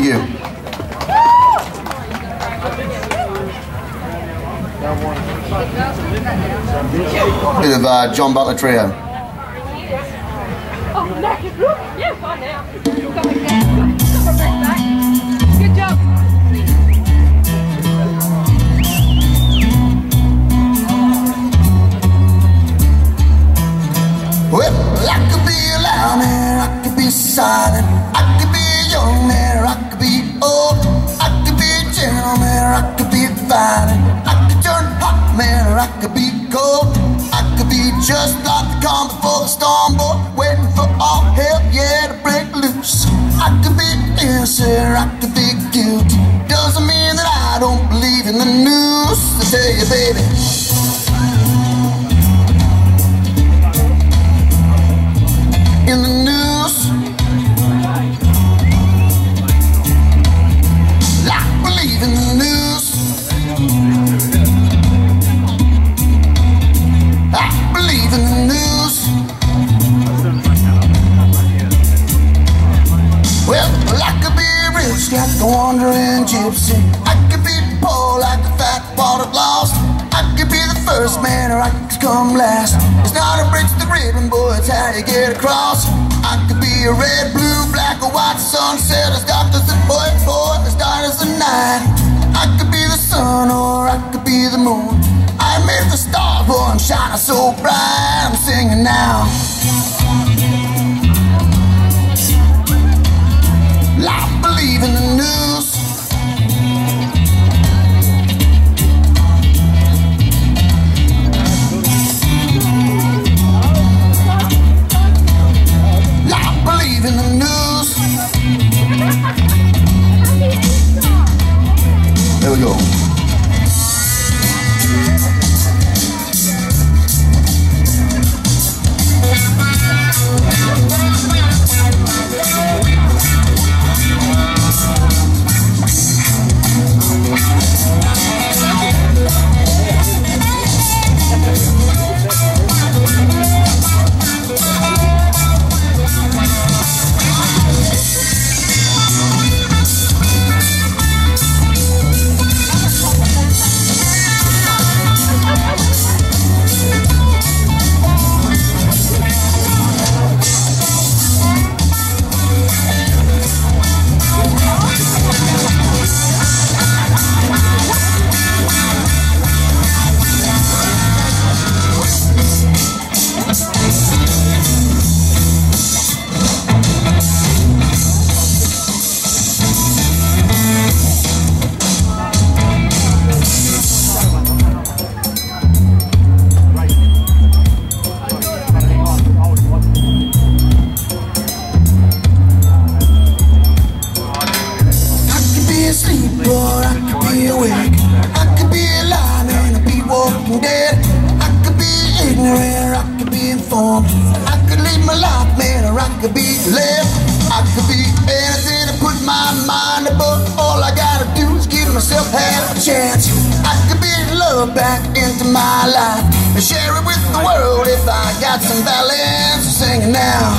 Thank you. Bit of uh, John Butler Trio. Oh, no. Yeah, fine now. Come back down. Come back back. Good job. Well, I could be a loud man, I could be silent, storm, boy, waiting for all hell, yeah, to break loose. I could be innocent, I could be guilty. Doesn't mean that I don't believe in the news. I tell you, baby. in the news. Well, I could be rich like the wandering gypsy. I could be poor like the fat water lost. I could be the first man or I could come last. It's not a bridge to ribbon, boy, it's how you get across. I could be a red, blue, black, or white sunset, as dark as the boy, boy, as dark as the night. I could be the sun or I could be the moon. I made the stars, boy, I'm shining so bright. I'm singing now. In the love back into my life and share it with the world if I got some balance. Singing now.